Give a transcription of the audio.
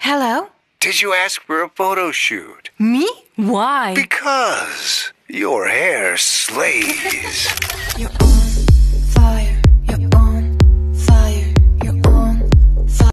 Hello? Did you ask for a photo shoot? Me? Why? Because your hair slays.